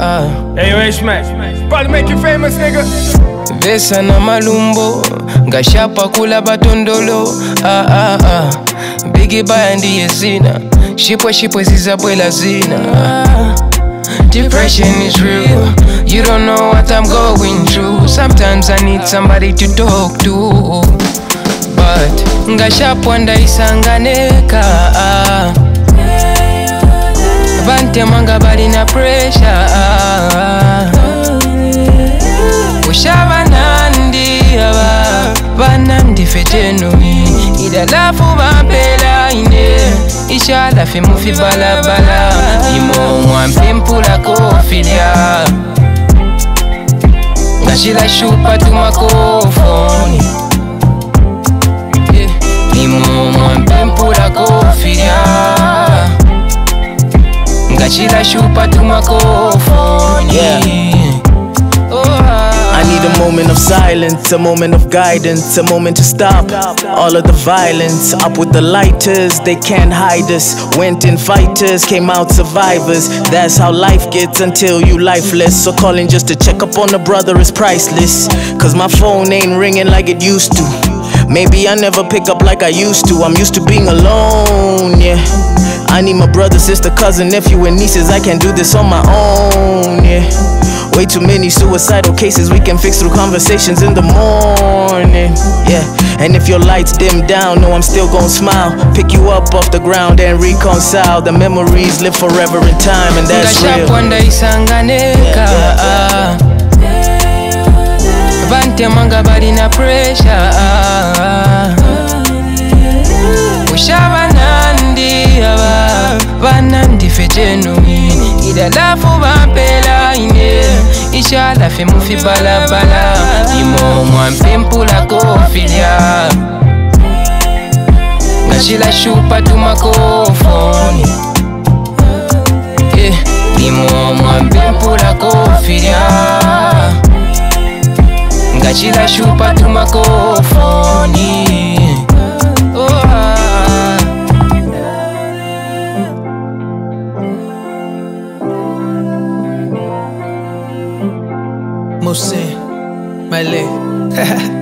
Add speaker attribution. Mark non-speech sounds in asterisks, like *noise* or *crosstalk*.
Speaker 1: ah.
Speaker 2: Hey, yo, H-Mac. About to make you famous, nigga.
Speaker 1: vesa na malumbo ngashapa kula batondolo ah, ah, ah. bigi baya ndiye zina shipwe shipwe zizabwela zina ah. Depression is real. You don't know what I'm going through. Sometimes I need somebody to talk to. But ngashapwa ndaisanganeka ah. temanga balina puresha kushava nandi aba banandife tenui idalafu bampelaine ishalafe mufi balabala. Imomwampe mpula kofilya ngashila shupa tumakofoni ngashila shupa tumakofoni
Speaker 3: Yeah.
Speaker 1: Oh.
Speaker 3: I need a moment of silence, a moment of guidance, a moment to stop all of the violence. Up with the lighters, they can't hide us. Went in fighters, came out survivors. That's how life gets until you lifeless. So calling just to check up on a brother is priceless. Cause my phone ain't ringing like it used to. Maybe I never pick up like I used to. I'm used to being alone, yeah. I need my brother, sister, cousin, nephew, and nieces. I can't do this on my own, yeah. Way too many suicidal cases we can fix through conversations in the morning. Yeah, and if your lights dim down, no, I'm still gonna smile. Pick you up off the ground and reconcile. The memories live forever in time, and that's real.
Speaker 1: vantemanga balina pressure shenu idalafu bampela ine ishala fe mufi balabala imo mwampe mpula kofilia. Ngashila shupa tumakofoni eh, imo mwampe mpula kofilia. Ngashila shupa tumakofoni você, Melee. *laughs*